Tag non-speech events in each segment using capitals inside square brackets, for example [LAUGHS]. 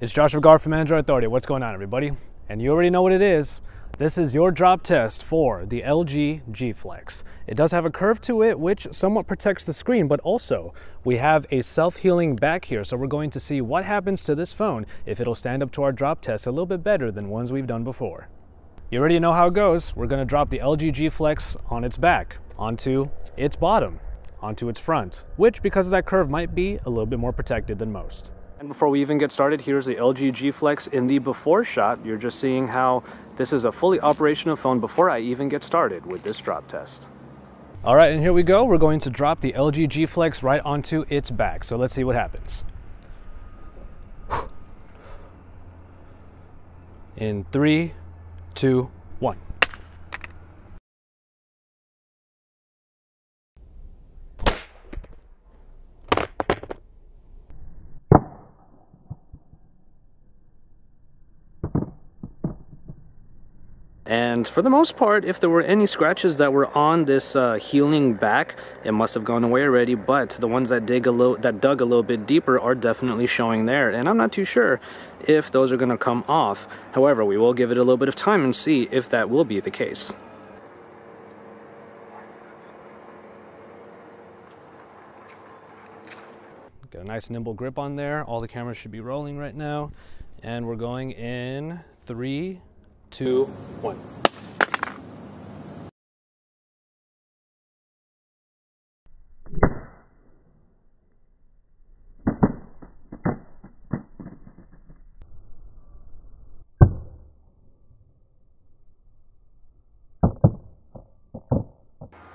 It's Joshua Vergara from Android Authority. What's going on, everybody? And you already know what it is. This is your drop test for the LG G Flex. It does have a curve to it, which somewhat protects the screen, but also we have a self-healing back here. So we're going to see what happens to this phone if it'll stand up to our drop test a little bit better than ones we've done before. You already know how it goes. We're gonna drop the LG G Flex on its back, onto its bottom, onto its front, which because of that curve might be a little bit more protected than most. And before we even get started, here's the LG G Flex in the before shot. You're just seeing how this is a fully operational phone before I even get started with this drop test. All right, and here we go. We're going to drop the LG G Flex right onto its back. So let's see what happens. In three, two, one. And for the most part, if there were any scratches that were on this uh, healing back, it must have gone away already. But the ones that dig a little, that dug a little bit deeper, are definitely showing there. And I'm not too sure if those are going to come off. However, we will give it a little bit of time and see if that will be the case. Got a nice nimble grip on there. All the cameras should be rolling right now. And we're going in three, two, one.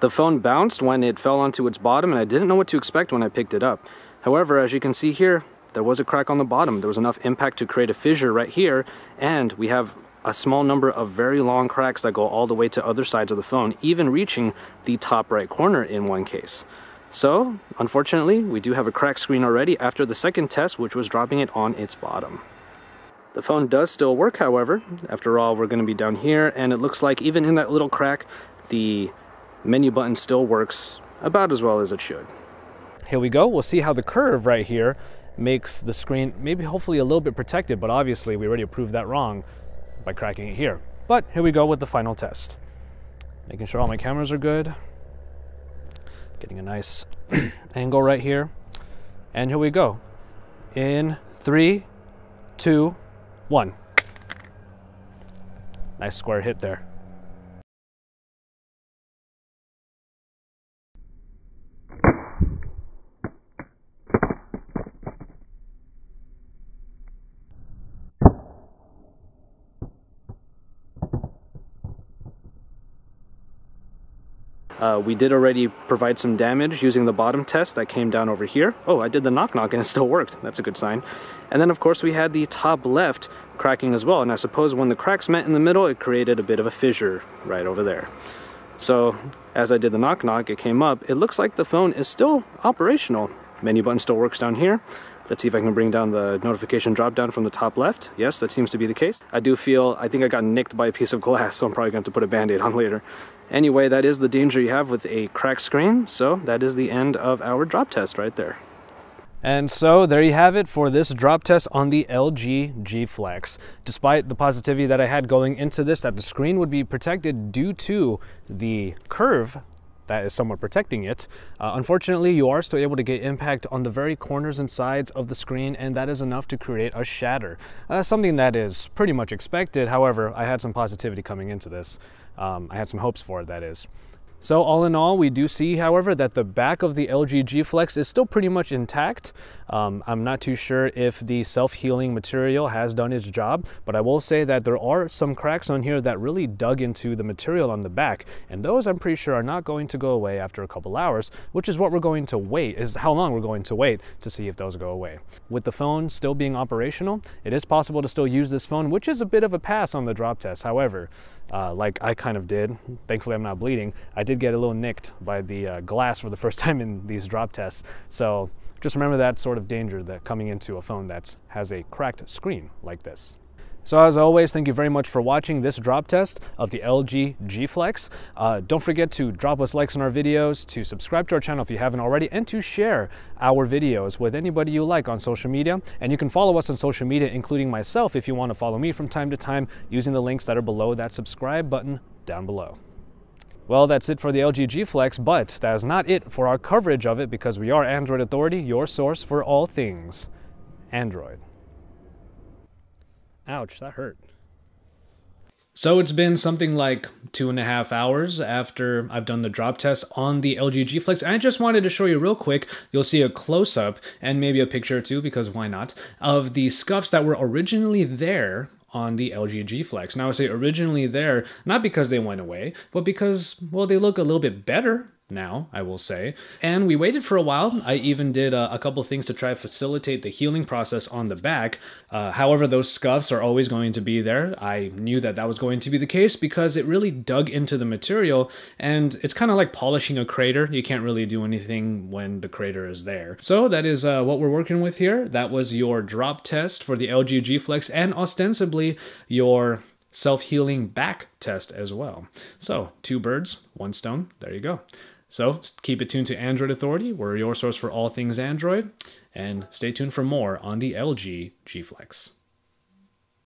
The phone bounced when it fell onto its bottom and I didn't know what to expect when I picked it up. However, as you can see here, there was a crack on the bottom. There was enough impact to create a fissure right here and we have a small number of very long cracks that go all the way to other sides of the phone, even reaching the top right corner in one case. So, unfortunately, we do have a cracked screen already after the second test, which was dropping it on its bottom. The phone does still work, however. After all, we're going to be down here, and it looks like even in that little crack, the menu button still works about as well as it should. Here we go. We'll see how the curve right here makes the screen maybe hopefully a little bit protected, but obviously we already proved that wrong by cracking it here. But here we go with the final test. Making sure all my cameras are good. Getting a nice [CLEARS THROAT] angle right here. And here we go. In three, two, one. Nice square hit there. Uh, we did already provide some damage using the bottom test that came down over here. Oh, I did the knock knock and it still worked. That's a good sign. And then of course we had the top left cracking as well. And I suppose when the cracks met in the middle, it created a bit of a fissure right over there. So as I did the knock knock, it came up. It looks like the phone is still operational. Menu button still works down here. Let's see if I can bring down the notification drop down from the top left. Yes, that seems to be the case. I do feel, I think I got nicked by a piece of glass, so I'm probably going to have to put a band-aid on [LAUGHS] later. Anyway, that is the danger you have with a cracked screen, so that is the end of our drop test right there. And so there you have it for this drop test on the LG G Flex. Despite the positivity that I had going into this that the screen would be protected due to the curve that is somewhat protecting it. Uh, unfortunately, you are still able to get impact on the very corners and sides of the screen, and that is enough to create a shatter. Uh, something that is pretty much expected. However, I had some positivity coming into this. Um, I had some hopes for it, that is. So all in all, we do see, however, that the back of the LG G Flex is still pretty much intact. Um, I'm not too sure if the self-healing material has done its job, but I will say that there are some cracks on here that really dug into the material on the back, and those I'm pretty sure are not going to go away after a couple hours, which is what we're going to wait, is how long we're going to wait to see if those go away. With the phone still being operational, it is possible to still use this phone, which is a bit of a pass on the drop test. However, uh, like I kind of did, thankfully I'm not bleeding, I did get a little nicked by the uh, glass for the first [LAUGHS] time in these drop tests. So just remember that sort of danger that coming into a phone that has a cracked screen like this. So as always, thank you very much for watching this drop test of the LG G Flex. Uh, don't forget to drop us likes on our videos, to subscribe to our channel if you haven't already, and to share our videos with anybody you like on social media. And you can follow us on social media, including myself, if you want to follow me from time to time using the links that are below that subscribe button down below. Well, that's it for the LG G Flex, but that is not it for our coverage of it because we are Android Authority, your source for all things Android. Ouch, that hurt. So it's been something like two and a half hours after I've done the drop test on the LG G Flex. I just wanted to show you real quick. You'll see a close up and maybe a picture or two, because why not, of the scuffs that were originally there on the LG G Flex. Now I say originally there, not because they went away, but because, well, they look a little bit better now, I will say. And we waited for a while. I even did a, a couple things to try to facilitate the healing process on the back. Uh, however, those scuffs are always going to be there. I knew that that was going to be the case because it really dug into the material and it's kind of like polishing a crater. You can't really do anything when the crater is there. So that is uh, what we're working with here. That was your drop test for the LG G Flex and ostensibly your self-healing back test as well. So two birds, one stone. There you go. So keep it tuned to Android Authority. We're your source for all things Android. And stay tuned for more on the LG G Flex.